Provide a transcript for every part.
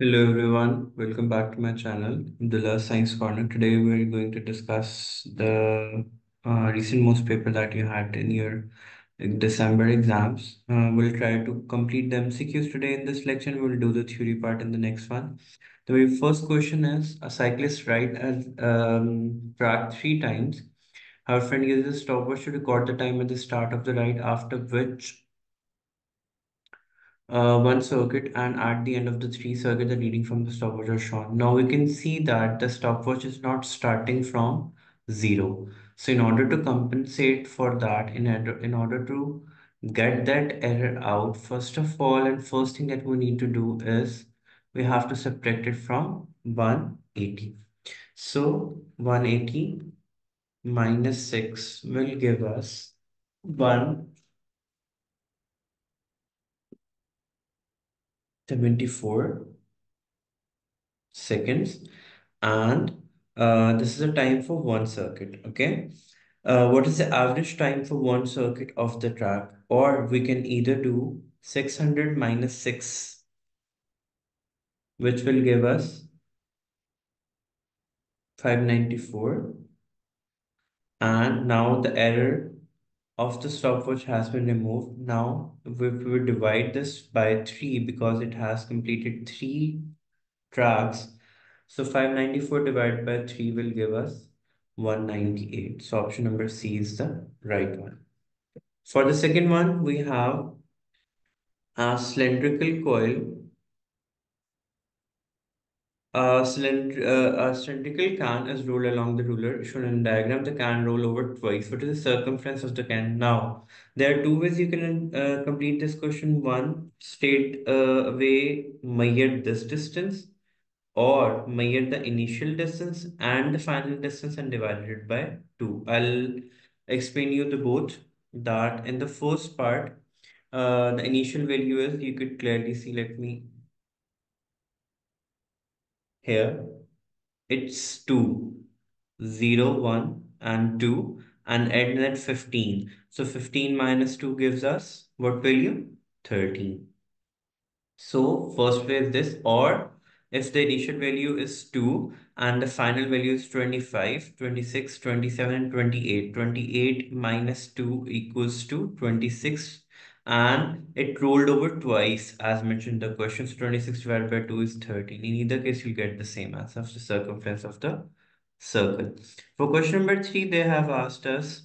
Hello everyone, welcome back to my channel, Abdullah's Science Corner. Today we're going to discuss the uh, recent most paper that you had in your December exams. Uh, we'll try to complete the MCQs today in this lecture. We'll do the theory part in the next one. The very first question is, a cyclist rides um, track three times. Her friend uses a stopwatch to record the time at the start of the ride, after which uh, one circuit and at the end of the three circuit the reading from the stopwatch are shown. Now we can see that the stopwatch is not starting from zero. So in order to compensate for that, in in order to get that error out, first of all and first thing that we need to do is we have to subtract it from 180. So 180 minus 6 will give us 1 74 seconds. And uh, this is a time for one circuit okay? Uh, what is the average time for one circuit of the track? Or we can either do 600 minus 6 which will give us 594 and now the error of the stopwatch has been removed now if we divide this by 3 because it has completed 3 tracks so 594 divided by 3 will give us 198. So option number C is the right one. For the second one, we have a cylindrical coil. A, uh, a cylindrical can is rolled along the ruler shown in the diagram. The can roll over twice. What is the circumference of the can? Now, there are two ways you can uh, complete this question. One, state uh, a way measure this distance or measure the initial distance and the final distance and divide it by 2. I'll explain you the both that in the first part, uh, the initial value is, you could clearly see, let me, here, it's 2, 0, 1 and 2 and add that 15. So 15 minus 2 gives us what value? 13. So first way is this or if the initial value is 2 and the final value is 25, 26, 27, and 28. 28 minus 2 equals to 26 and it rolled over twice as mentioned in the question. So 26 divided by 2 is 13. In either case, you'll get the same answer of the circumference of the circle. For question number 3, they have asked us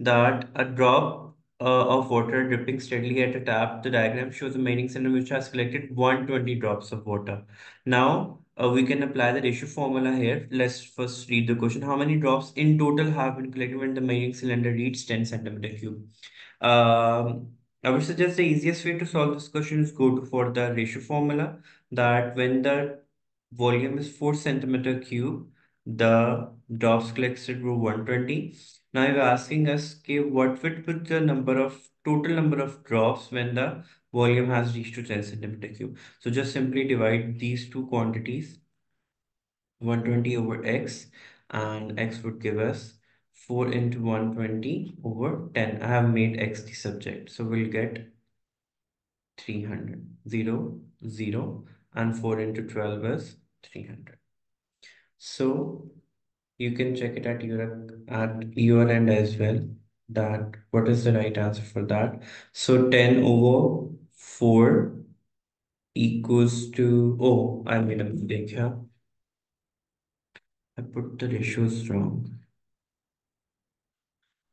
that a drop uh, of water dripping steadily at a tap. The diagram shows a measuring cylinder which has collected 120 drops of water. Now, uh, we can apply the ratio formula here. Let's first read the question. How many drops in total have been collected when the measuring cylinder reads 10 centimeter cube? Um, I would suggest the easiest way to solve this question is go to, for the ratio formula that when the volume is 4 centimeter cube, the drops collected were 120 now you're asking us, okay, what would be the number of total number of drops when the volume has reached to 10 centimeter cube? So just simply divide these two quantities, 120 over x, and x would give us 4 into 120 over 10. I have made x the subject. So we'll get 300. 0, 0, and 4 into 12 is 300. So you can check it at your at your end as well that what is the right answer for that so 10 over 4 equals to oh i made a mistake here i put the ratios wrong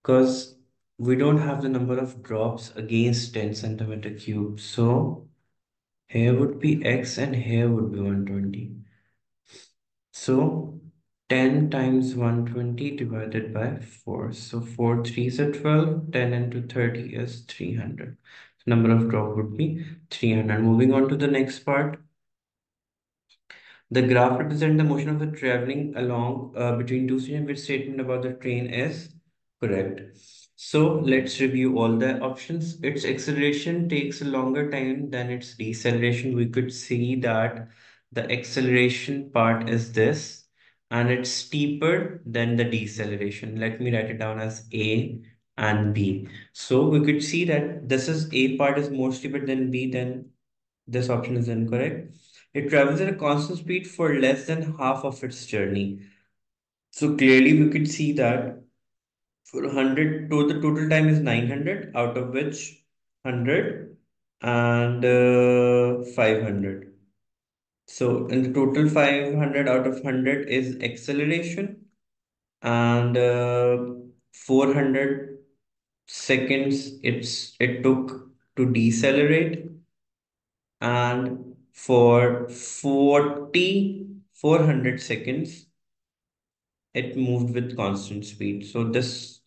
because we don't have the number of drops against 10 centimeter cube so here would be x and here would be 120 so 10 times 120 divided by 4. So 4 3s are 12, 10 into 30 is 300. The number of drop would be 300. Moving on to the next part. The graph represents the motion of the traveling along uh, between two stations which statement about the train is correct. So let's review all the options. Its acceleration takes a longer time than its deceleration. We could see that the acceleration part is this and it's steeper than the deceleration. Let me write it down as A and B. So we could see that this is A part is more steeper than B, then this option is incorrect. It travels at a constant speed for less than half of its journey. So clearly we could see that for 100, to the total time is 900, out of which 100 and uh, 500. So in the total 500 out of 100 is acceleration and uh, 400 seconds it's it took to decelerate and for 40 400 seconds it moved with constant speed so this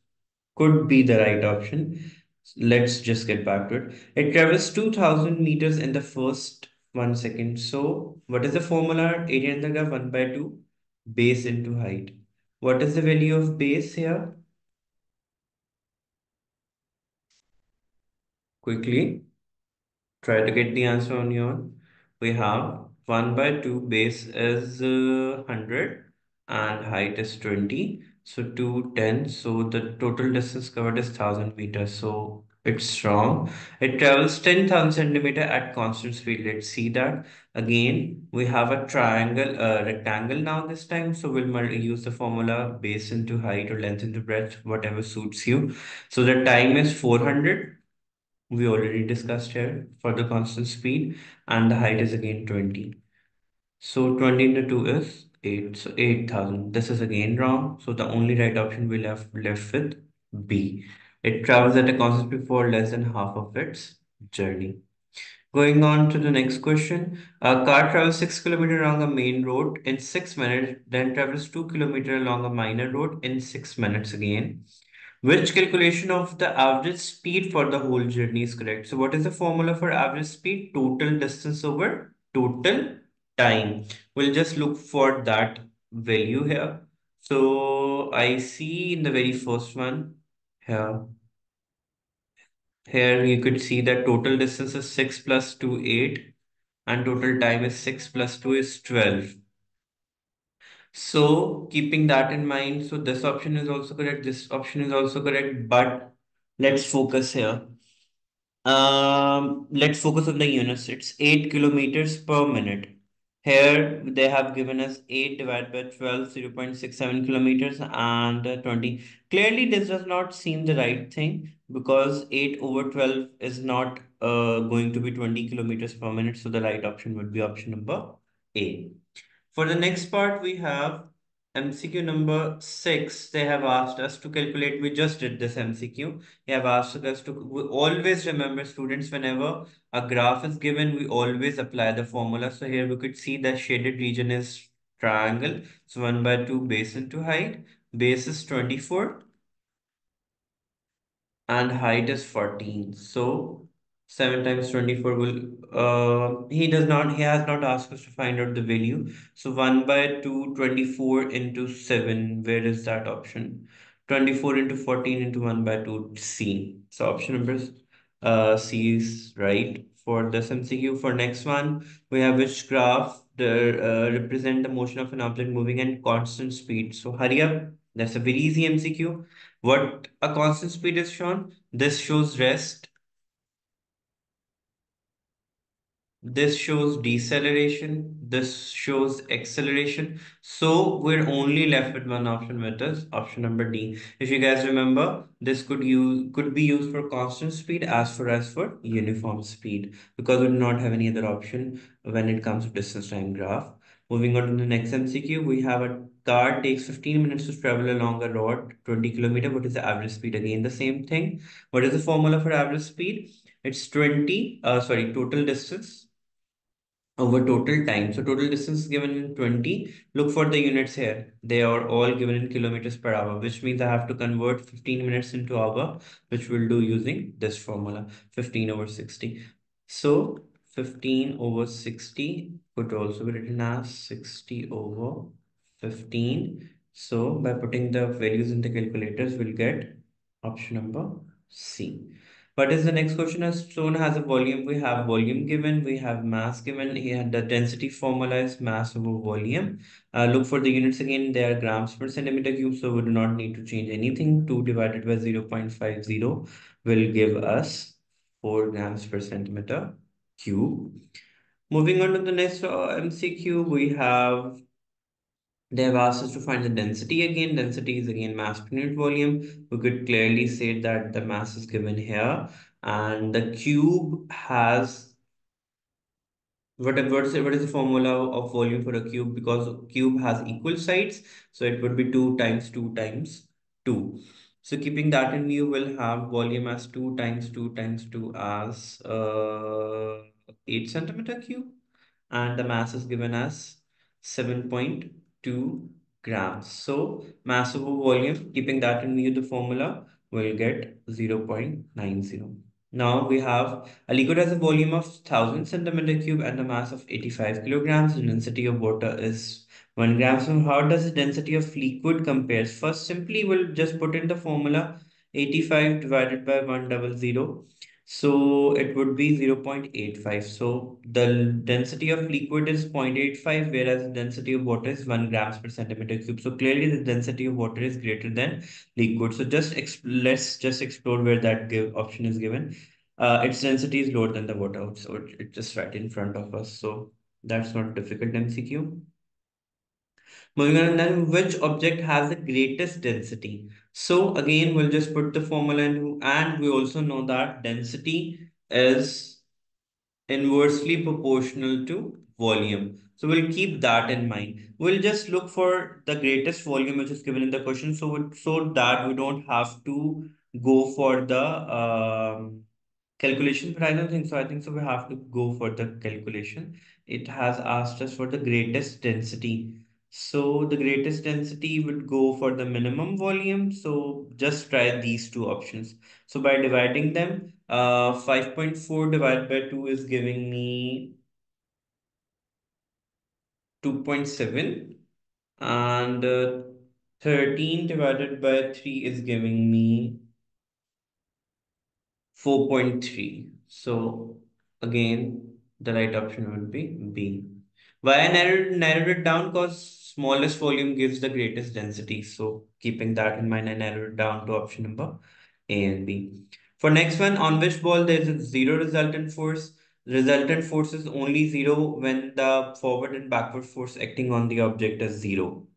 could be the right option. Let's just get back to it. It travels 2000 meters in the first one second. So what is the formula? Area under graph 1 by 2 base into height. What is the value of base here? Quickly try to get the answer on your own. We have 1 by 2 base is uh, 100 and height is 20 so 210. so the total distance covered is 1000 meters. So it's wrong it travels 10,000 centimeter at constant speed. Let's see that. Again we have a triangle a rectangle now this time. So we'll use the formula base into height or length into breadth whatever suits you. So the time is 400 we already discussed here for the constant speed and the height is again 20 so 20 into 2 is 8 so 8000 this is again wrong so the only right option we left left with b it travels at a constant speed for less than half of its journey Going on to the next question. A car travels 6 kilometers along a main road in 6 minutes, then travels 2 kilometers along a minor road in 6 minutes again. Which calculation of the average speed for the whole journey is correct? So what is the formula for average speed? Total distance over total time. We'll just look for that value here. So I see in the very first one here. Here you could see that total distance is 6 plus 2, 8 and total time is 6 plus 2 is 12. So keeping that in mind, so this option is also correct, this option is also correct, but let's focus here. Um, let's focus on the units. It's 8 kilometers per minute. Here they have given us 8 divided by 12, 0 0.67 kilometers and uh, 20. Clearly this does not seem the right thing because 8 over 12 is not uh, going to be 20 kilometers per minute. So the right option would be option number A. For the next part, we have MCQ number six. They have asked us to calculate. We just did this MCQ. They have asked us to always remember students whenever a graph is given, we always apply the formula. So here we could see the shaded region is triangle. So 1 by 2 base into height. Base is 24 and height is 14. So 7 times 24 will, uh, he does not, he has not asked us to find out the value. So 1 by 2, 24 into 7, where is that option? 24 into 14 into 1 by 2, C. So option number uh, C is right for this MCQ. For next one, we have which graph the, uh, represent the motion of an object moving at constant speed. So hurry up. That's a very easy MCQ. What a constant speed is shown? This shows rest This shows deceleration. This shows acceleration. So we're only left with one option, which is option number D. If you guys remember, this could use could be used for constant speed as far as for uniform speed because we do not have any other option when it comes to distance time graph. Moving on to the next MCQ, we have a car takes 15 minutes to travel along a road, 20 kilometer. What is the average speed? Again, the same thing. What is the formula for average speed? It's 20, uh, sorry, total distance over total time. So total distance given in 20. Look for the units here. They are all given in kilometers per hour, which means I have to convert 15 minutes into hour, which we'll do using this formula, 15 over 60. So 15 over 60 could also be written as 60 over 15. So by putting the values in the calculators, we'll get option number C. What is the next question? A stone has a volume. We have volume given. We have mass given. Here the density formula is mass over volume. Uh, look for the units again. They are grams per centimeter cube. So we do not need to change anything. 2 divided by 0 0.50 will give us 4 grams per centimeter cube. Moving on to the next uh, MCQ, we have they have asked us to find the density again. Density is again mass per unit volume. We could clearly say that the mass is given here and the cube has what, what, is, what is the formula of volume for a cube? Because cube has equal sides, so it would be 2 times 2 times 2. So keeping that in view, we'll have volume as 2 times 2 times 2 as uh, 8 centimeter cube. And the mass is given as 7.2 grams. So mass over volume, keeping that in view, the formula will get 0 0.90. Now we have a liquid has a volume of 1000 centimeter cube and a mass of 85 kilograms. The density of water is 1 gram. So how does the density of liquid compares? First, simply we'll just put in the formula 85 divided by 100. So it would be 0.85. So the density of liquid is 0.85, whereas the density of water is 1 grams per centimeter cube. So clearly the density of water is greater than liquid. So just let's just explore where that give option is given. Uh, its density is lower than the water, so it, it's just right in front of us. So that's not difficult MCQ. Moving on, then which object has the greatest density? So again, we'll just put the formula in, and we also know that density is inversely proportional to volume. So we'll keep that in mind. We'll just look for the greatest volume which is given in the question, so so that we don't have to go for the um, calculation, but I don't think so. I think so. We have to go for the calculation. It has asked us for the greatest density. So the greatest density would go for the minimum volume. So just try these two options. So by dividing them, uh, 5.4 divided by 2 is giving me 2.7 and uh, 13 divided by 3 is giving me 4.3. So again, the right option would be B. Why I narrowed, narrowed it down because smallest volume gives the greatest density. So keeping that in mind, I narrowed it down to option number A and B. For next one, on which ball there is a zero resultant force. Resultant force is only zero when the forward and backward force acting on the object is zero.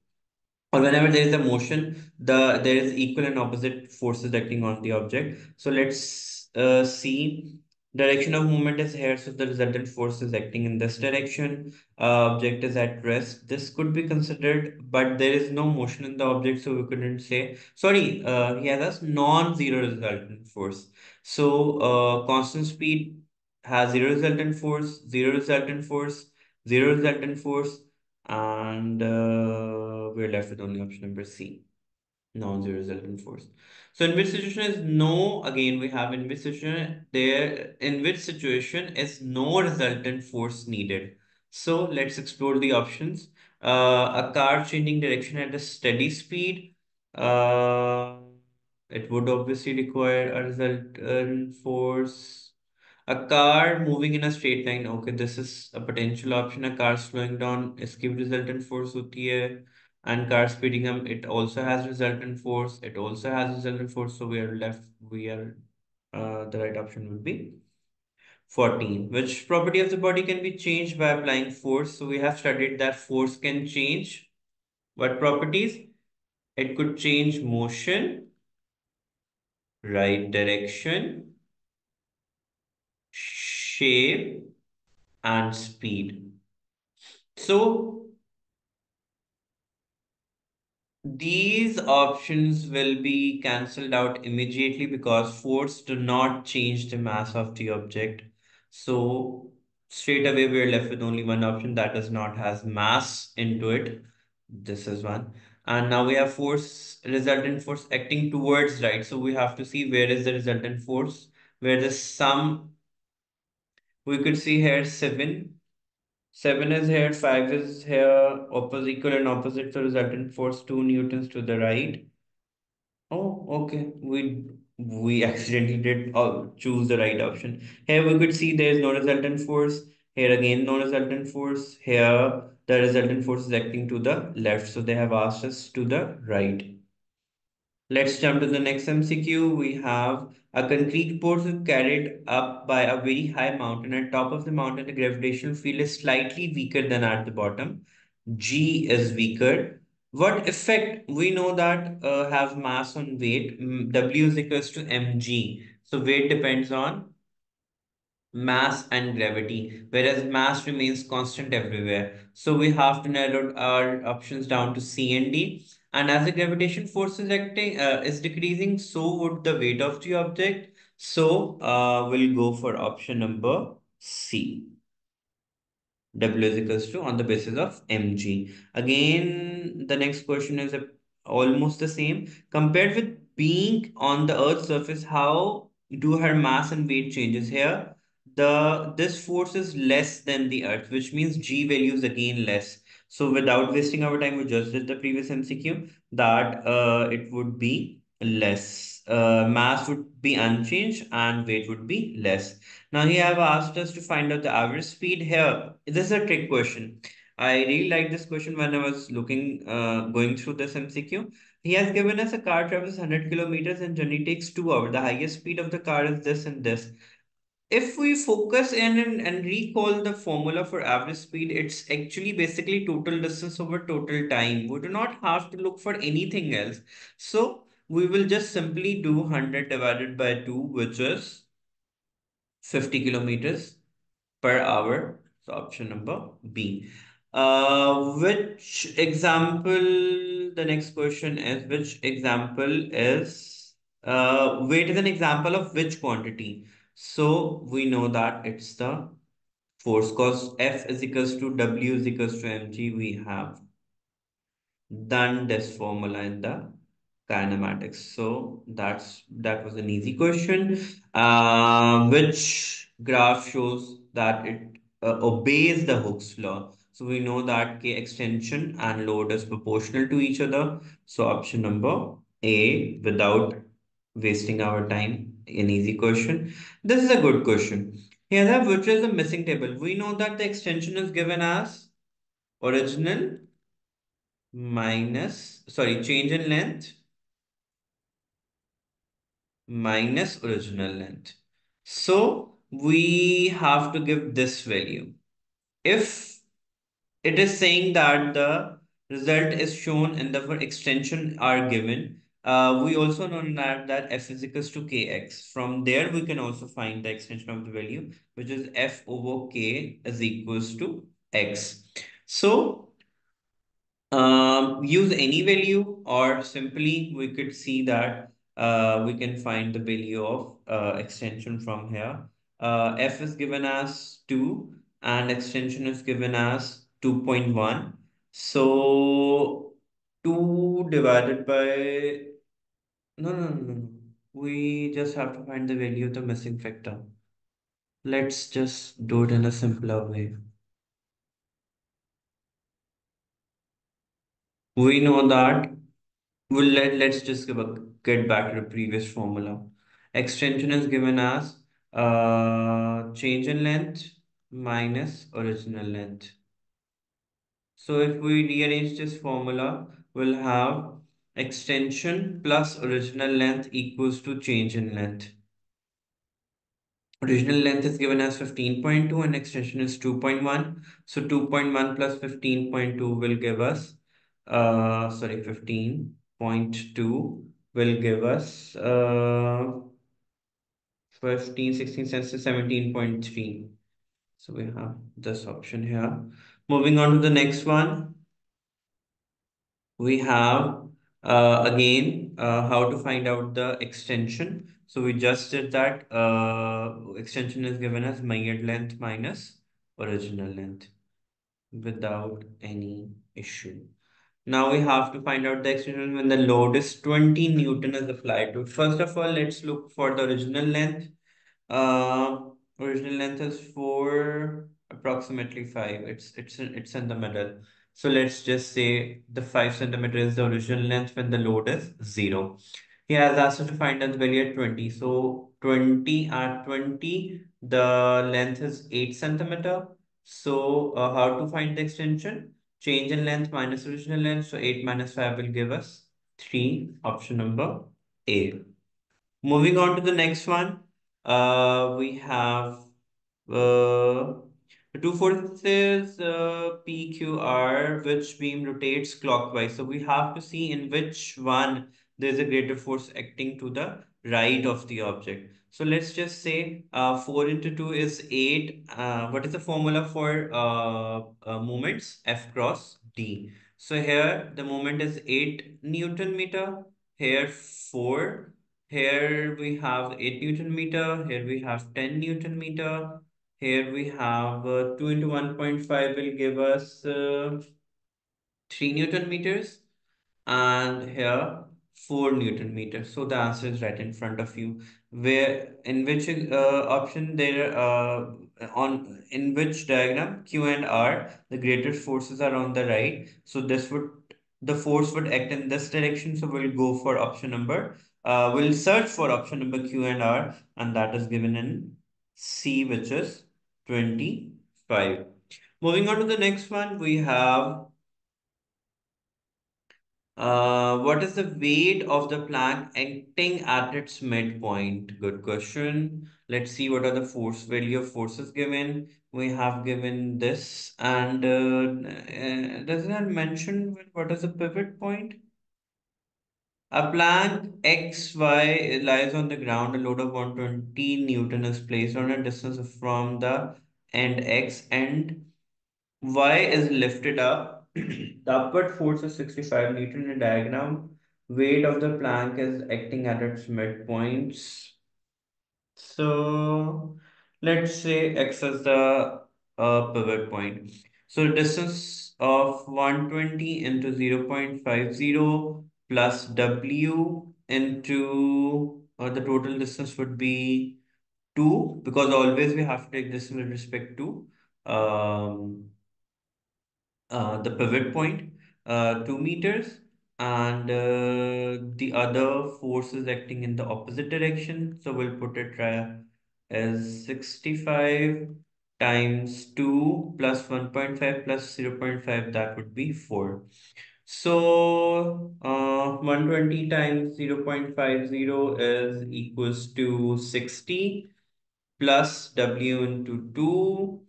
Or whenever there is a motion, the there is equal and opposite forces acting on the object. So let's uh, see Direction of movement is here, so the resultant force is acting in this direction. Uh, object is at rest. This could be considered, but there is no motion in the object, so we couldn't say. Sorry, uh, he has a non-zero resultant force. So uh, constant speed has zero resultant force, zero resultant force, zero resultant force, and uh, we're left with only option number C non-zero resultant force. So in which situation is no, again we have in which situation there, in which situation is no resultant force needed. So let's explore the options. Uh, a car changing direction at a steady speed, uh, it would obviously require a resultant force. A car moving in a straight line, okay, this is a potential option. A car slowing down, इसकी resultant force होती है and car speeding up it also has resultant force it also has resultant force so we are left we are uh, the right option would be 14 which property of the body can be changed by applying force? So we have studied that force can change what properties? It could change motion right direction shape and speed. So These options will be cancelled out immediately because force do not change the mass of the object. So straight away we're left with only one option that does not has mass into it. This is one. And now we have force, resultant force acting towards right. So we have to see where is the resultant force, where the sum, we could see here 7 7 is here, 5 is here, opposite, equal and opposite, so resultant force 2 newtons to the right. Oh, okay. We we accidentally did uh, choose the right option. Here we could see there is no resultant force. Here again, no resultant force. Here, the resultant force is acting to the left. So they have asked us to the right. Let's jump to the next MCQ. We have a concrete is carried up by a very high mountain. At top of the mountain, the gravitational field is slightly weaker than at the bottom. G is weaker. What effect? We know that uh, have mass on weight. W is equals to mg. So weight depends on mass and gravity, whereas mass remains constant everywhere. So we have to narrow our options down to C and D. And as the gravitation force is acting uh, is decreasing, so would the weight of the object. So uh, we'll go for option number C. W is equals to on the basis of mg. Again, the next question is almost the same. Compared with being on the Earth's surface, how do her mass and weight changes here? the this force is less than the earth which means g value is again less so without wasting our time we just did the previous mcq that uh, it would be less. Uh, mass would be unchanged and weight would be less. Now he have asked us to find out the average speed here. This is a trick question. I really like this question when i was looking uh, going through this mcq he has given us a car travels 100 kilometers and journey takes two hours. The highest speed of the car is this and this if we focus in and, and recall the formula for average speed, it's actually basically total distance over total time. We do not have to look for anything else. So we will just simply do 100 divided by 2, which is 50 kilometers per hour. So option number B. Uh, which example, the next question is, which example is, uh, weight is an example of which quantity? So we know that it's the force cause F is equals to W is equals to mg. We have done this formula in the kinematics. So that's that was an easy question. Uh, which graph shows that it uh, obeys the Hooke's law. So we know that K extension and load is proportional to each other. So option number A without wasting our time an easy question. This is a good question. Here have which is the missing table. We know that the extension is given as original minus, sorry, change in length minus original length. So we have to give this value. If it is saying that the result is shown and the extension are given, uh, we also know that, that f is equals to kx. From there, we can also find the extension of the value, which is f over k is equals to x. So um, use any value or simply we could see that uh, we can find the value of uh, extension from here. Uh, f is given as 2 and extension is given as 2.1. So 2 divided by no, no, no, no. We just have to find the value of the missing factor. Let's just do it in a simpler way. We know that we'll let, let's just give a, get back to the previous formula. Extension is given as uh, change in length minus original length. So if we rearrange this formula, we'll have extension plus original length equals to change in length. Original length is given as 15.2 and extension is 2.1. So 2.1 plus 15.2 will give us, uh, sorry, 15.2 will give us uh, 15, 16, 17.3. So we have this option here. Moving on to the next one. We have uh, again, uh, how to find out the extension. So we just did that. Uh, extension is given as myriad length minus original length without any issue. Now we have to find out the extension when the load is 20 Newton is applied to. First of all, let's look for the original length. Uh, original length is 4, approximately 5. It's, it's, it's in the middle. So let's just say the 5 centimeter is the original length when the load is 0. He has asked us to find the value at 20. So 20 at 20, the length is 8 centimeter. So uh, how to find the extension? Change in length minus original length. So 8 minus 5 will give us 3. Option number A. Moving on to the next one, uh, we have uh, two forces uh, PQR, which beam rotates clockwise. So we have to see in which one there's a greater force acting to the right of the object. So let's just say uh, 4 into 2 is 8. Uh, what is the formula for uh, uh, moments? F cross D. So here the moment is 8 Newton meter. Here 4 here we have 8 Newton meter. Here we have 10 Newton meter. Here we have uh, 2 into 1.5 will give us uh, 3 Newton meters. And here 4 Newton meters. So the answer is right in front of you. Where in which uh, option there uh, on in which diagram Q and R the greatest forces are on the right. So this would the force would act in this direction. So we'll go for option number uh, we'll search for option number Q and R, and that is given in C, which is 25. Moving on to the next one, we have uh, what is the weight of the plank acting at its midpoint? Good question. Let's see what are the force value of forces given. We have given this, and uh, uh, does it mention what is the pivot point? A plank XY lies on the ground. A load of 120 Newton is placed on a distance from the end X and Y is lifted up. the upward force is 65 Newton in diagram. Weight of the plank is acting at its midpoints. So let's say X is the uh, pivot point. So distance of 120 into 0 0.50 plus W into uh, the total distance would be 2 because always we have to take this with respect to um, uh, the pivot point, uh, 2 meters and uh, the other force is acting in the opposite direction. So we'll put it uh, as 65 times 2 plus 1.5 plus 0 0.5 that would be 4. So uh, 120 times 0 0.50 is equals to 60 plus W into 2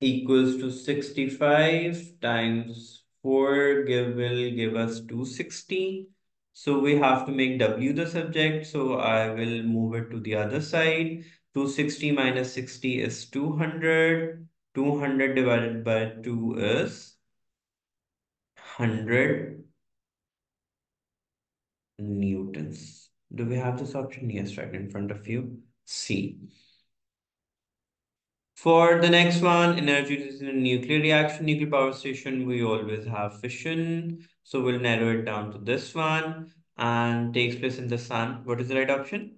equals to 65 times 4 give, will give us 260. So we have to make W the subject. So I will move it to the other side. 260 minus 60 is 200. 200 divided by 2 is 100 newtons. Do we have this option? Yes, right in front of you. C. For the next one, energy is in a nuclear reaction, nuclear power station, we always have fission. So we'll narrow it down to this one and takes place in the sun. What is the right option?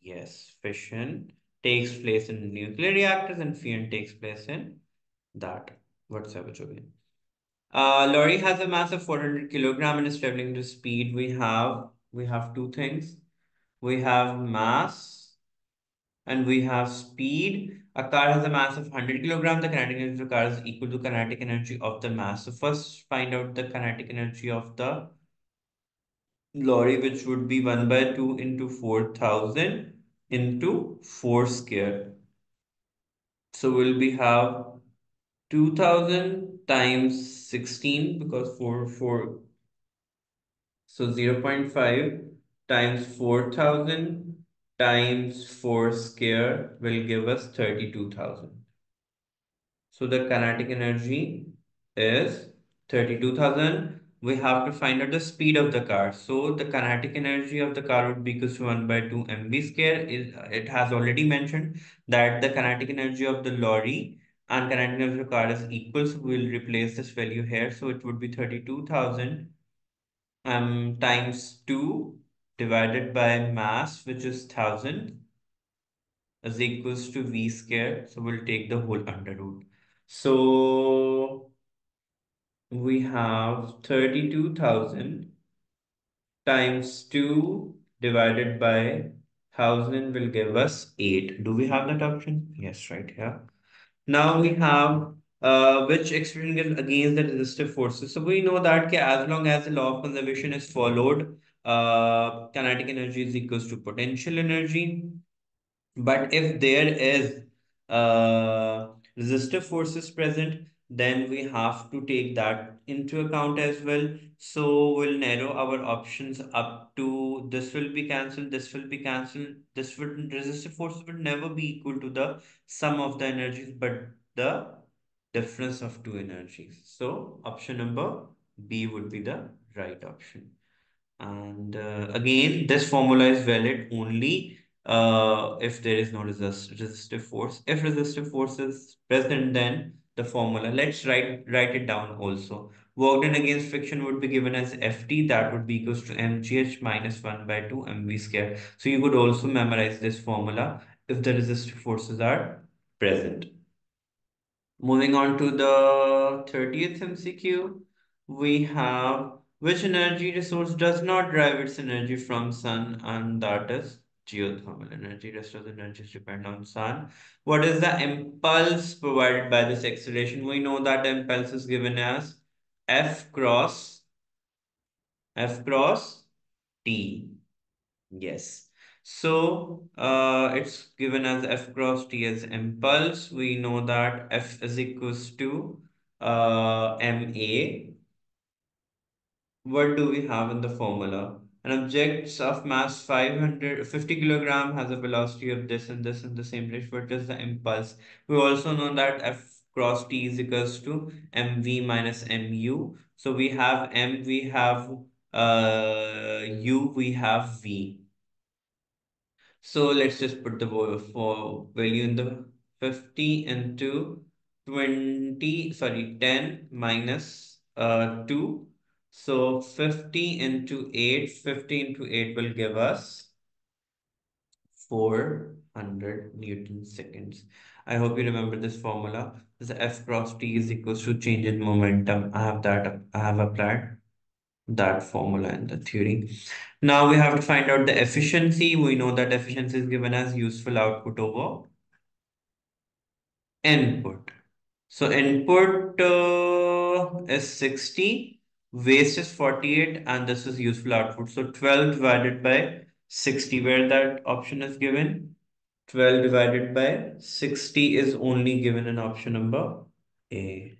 Yes, fission takes place in nuclear reactors and fusion takes place in that. What's that? Uh, lorry has a mass of 400 kilogram and is traveling to speed. We have we have two things. We have mass and we have speed. A car has a mass of 100 kilogram. The kinetic energy of the car is equal to kinetic energy of the mass. So first find out the kinetic energy of the lorry, which would be 1 by 2 into 4000 into 4 square. So we'll be have 2000 times 16 because 4 4 so 0 0.5 times 4000 times 4 square will give us 32000 so the kinetic energy is 32000 we have to find out the speed of the car. So the kinetic energy of the car would be equal to 1 by 2 mv square. It, it has already mentioned that the kinetic energy of the lorry and energy of the is equal. So we'll replace this value here. So it would be 32,000 um, times 2 divided by mass, which is 1000 is equals to v square. So we'll take the whole under root. So we have 32,000 times 2 divided by 1000 will give us 8. Do we have that option? Yes, right here. Now we have uh, which expression is against the resistive forces. So we know that as long as the law of conservation is followed, uh, kinetic energy is equals to potential energy. But if there is uh, resistive forces present, then we have to take that into account as well. So we'll narrow our options up to this will be cancelled, this will be cancelled. This would resistive force would never be equal to the sum of the energies, but the difference of two energies. So option number B would be the right option. And uh, again, this formula is valid only uh, if there is no resist resistive force. If resistive force is present, then the formula, let's write, write it down also. Work done against friction would be given as Ft, that would be equals to mgh minus 1 by 2 mv square. So you could also memorize this formula if the resistive forces are present. Moving on to the 30th MCQ, we have which energy resource does not derive its energy from sun and that is geothermal energy. Rest of the energies depend on sun. What is the impulse provided by this acceleration? We know that the impulse is given as F cross F cross T. Yes. So uh, it's given as F cross T as impulse. We know that F is equals to uh, MA. What do we have in the formula? An object of mass 550 kilogram has a velocity of this and this in the same range. What is the impulse? We also know that F cross T is equals to MV minus MU. So we have M, we have uh, U, we have V. So let's just put the for value in the 50 into 20, sorry, 10 minus uh, 2. So 50 into 8, 50 into 8 will give us 400 Newton seconds. I hope you remember this formula. This F cross T is equals to change in momentum. I have that, I have applied that formula in the theory. Now we have to find out the efficiency. We know that efficiency is given as useful output over input. So input uh, is 60, waste is 48, and this is useful output. So 12 divided by 60, where that option is given. 12 divided by 60 is only given in option number A.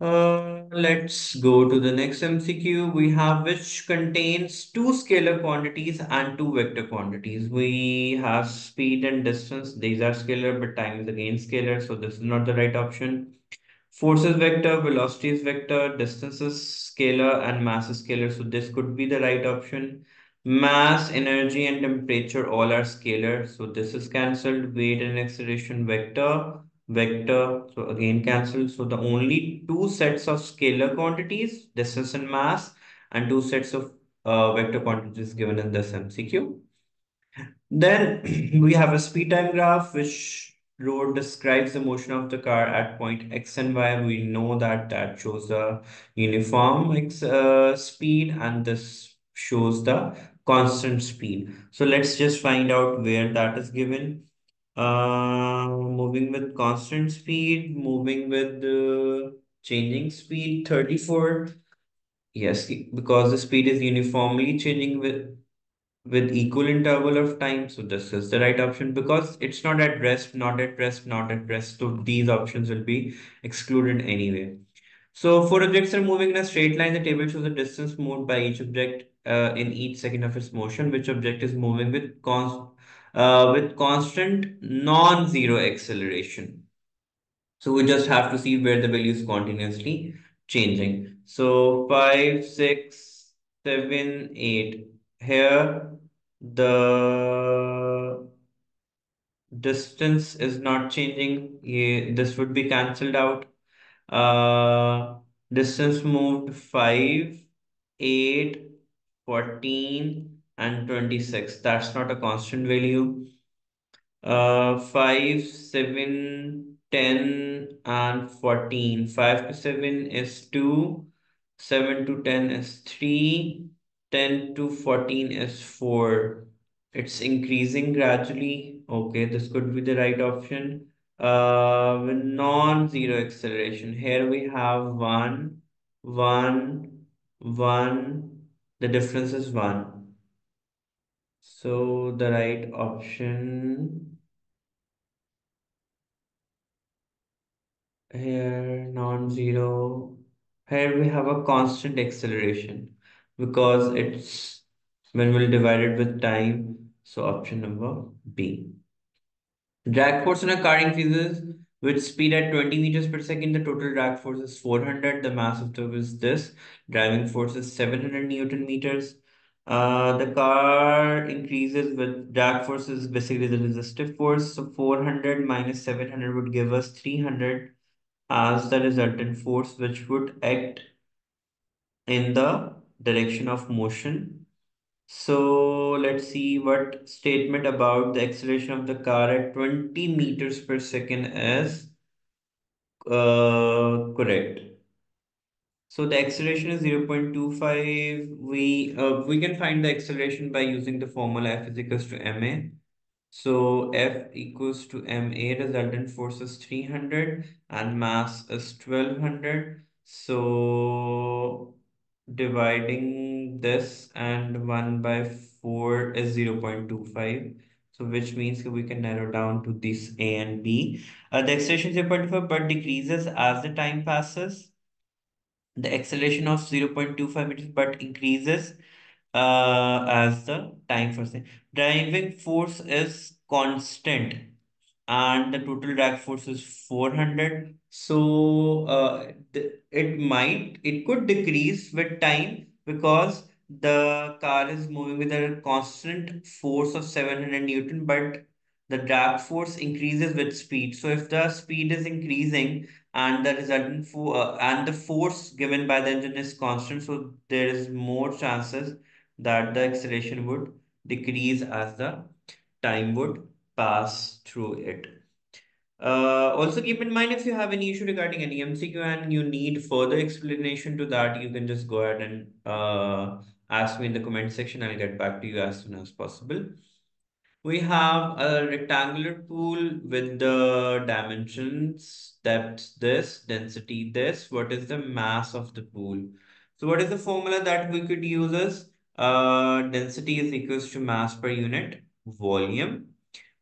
Uh, let's go to the next MCQ. We have which contains two scalar quantities and two vector quantities. We have speed and distance. These are scalar, but time is again scalar. So this is not the right option. Force is vector, velocities vector, distances scalar, and mass is scalar. So this could be the right option. Mass, energy, and temperature all are scalar. So this is cancelled. Weight and acceleration vector vector. So again cancel. So the only two sets of scalar quantities, distance and mass, and two sets of uh, vector quantities given in this MCQ. Then we have a speed time graph which road describes the motion of the car at point X and Y. We know that that shows the uniform X uh, speed and this shows the constant speed. So let's just find out where that is given. Uh, moving with constant speed, moving with uh, changing speed, 34. Yes, because the speed is uniformly changing with with equal interval of time. So this is the right option because it's not at rest, not at rest, not at rest. So these options will be excluded anyway. So four objects are moving in a straight line. The table shows the distance moved by each object uh, in each second of its motion. Which object is moving with const uh, with constant non-zero acceleration. So we just have to see where the value is continuously changing. So five, six, seven, eight. Here the distance is not changing. This would be cancelled out. Uh, distance moved 5, 8, 14, and 26. That's not a constant value. Uh, 5, 7, 10, and 14. 5 to 7 is 2. 7 to 10 is 3. 10 to 14 is 4. It's increasing gradually. Okay, this could be the right option. Uh, non-zero acceleration. Here we have 1, 1, 1, The difference is 1. So the right option here, non-zero. Here we have a constant acceleration because it's when we'll divide it with time. So option number B. Drag force on a car increases with speed at 20 meters per second. The total drag force is 400. The mass of the is this. Driving force is 700 newton meters. Uh, the car increases with drag force is basically the resistive force. So 400 minus 700 would give us 300 as the resultant force, which would act in the direction of motion so let's see what statement about the acceleration of the car at 20 meters per second is uh, correct. So the acceleration is 0.25. We uh, we can find the acceleration by using the formula F is equals to ma. So F equals to ma, resultant force is 300 and mass is 1200. So dividing this and 1 by 4 is 0.25 so which means we can narrow down to this a and b. Uh, the acceleration is 0.5 but decreases as the time passes. The acceleration of 0.25 meters but increases uh, as the time for driving force is constant and the total drag force is 400 so uh, it might it could decrease with time because the car is moving with a constant force of 700 newton but the drag force increases with speed so if the speed is increasing and the resultant for uh, and the force given by the engine is constant so there is more chances that the acceleration would decrease as the time would pass through it. Uh, also keep in mind if you have any issue regarding any MCQ and you need further explanation to that, you can just go ahead and uh, ask me in the comment section. I'll get back to you as soon as possible. We have a rectangular pool with the dimensions, depth this, density this. What is the mass of the pool? So what is the formula that we could use is uh, density is equals to mass per unit volume.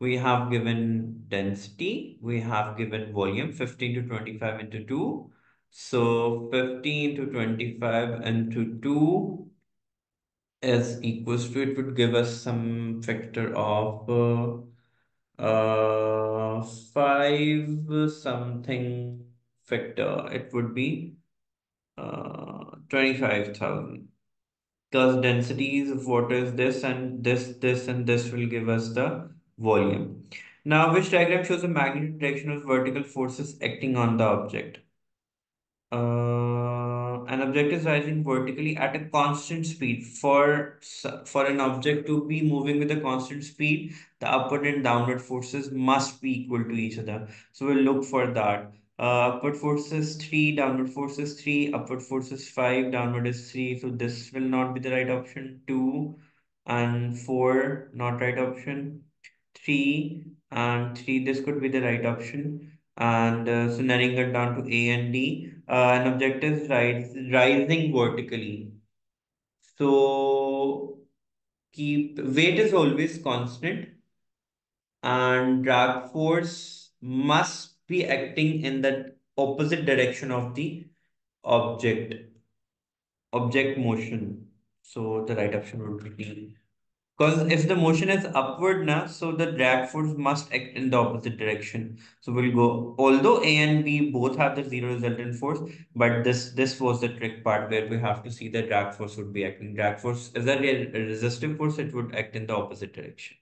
We have given density, we have given volume 15 to 25 into 2. So 15 to 25 into 2 is equals to it would give us some factor of uh, uh, 5 something factor. It would be uh, 25,000 because densities of water is this and this, this and this will give us the volume. Now, which diagram shows the magnitude direction of vertical forces acting on the object? Uh, an object is rising vertically at a constant speed. For, for an object to be moving with a constant speed, the upward and downward forces must be equal to each other. So we'll look for that. Uh, upward force is 3, downward force is 3, upward force is 5, downward is 3. So this will not be the right option. 2 and 4, not right option. 3 and 3, this could be the right option. And uh, so narrowing it down to A and D, uh, an object is rise, rising vertically. So keep weight is always constant and drag force must be acting in the opposite direction of the object object motion. So the right option would be D. Because if the motion is upward now, so the drag force must act in the opposite direction. So we'll go, although A and B both have the zero resultant force, but this this was the trick part where we have to see the drag force would be acting. Drag force is a, a resistive force, it would act in the opposite direction.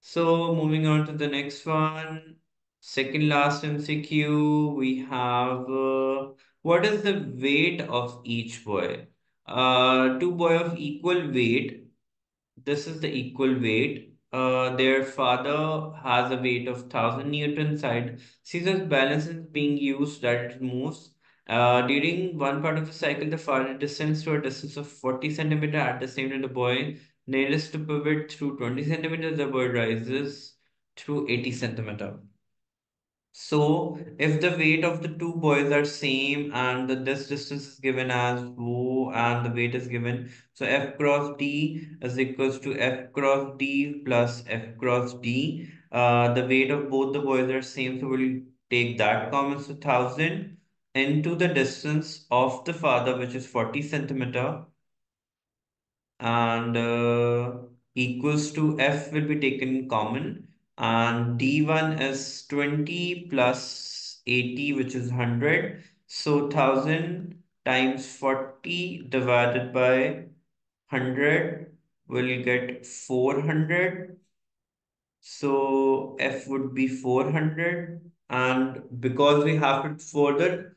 So moving on to the next one, second last MCQ, we have uh, what is the weight of each boy? Uh, two boy of equal weight. This is the equal weight. Uh, their father has a weight of 1000 Newton side. seesaw's balance is being used that it moves. Uh, during one part of the cycle, the father descends to a distance of 40 centimeter. At the same time, the boy nearest to pivot through 20 centimeters. The boy rises through 80 centimeter. So if the weight of the two boys are same and the, this distance is given as O and the weight is given, so F cross D is equals to F cross D plus F cross D. Uh, the weight of both the boys are same, so we'll take that common, so 1000 into the distance of the father, which is 40 centimeter, and uh, equals to F will be taken common and D1 is 20 plus 80 which is 100 so 1000 times 40 divided by 100 will get 400 so F would be 400 and because we have it further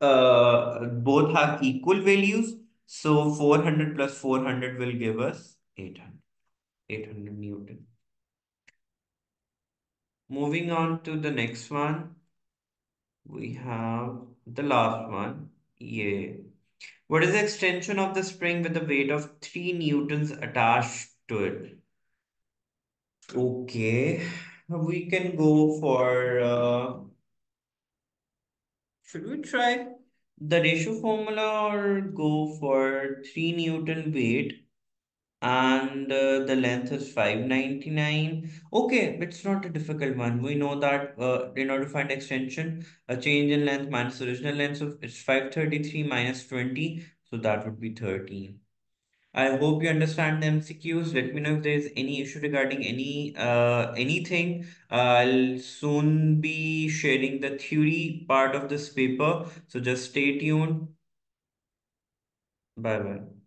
uh, both have equal values. So 400 plus 400 will give us 800 800 Newton moving on to the next one. We have the last one. Yeah. What is the extension of the spring with a weight of 3 newtons attached to it? Okay, we can go for, uh, should we try the ratio formula or go for 3 Newton weight and uh, the length is 599? Okay, it's not a difficult one. We know that uh, in order to find extension, a change in length minus original length, so it's 533 minus 20, so that would be 13. I hope you understand the MCQs. Let me know if there's any issue regarding any uh, anything. I'll soon be sharing the theory part of this paper. So just stay tuned. Bye bye.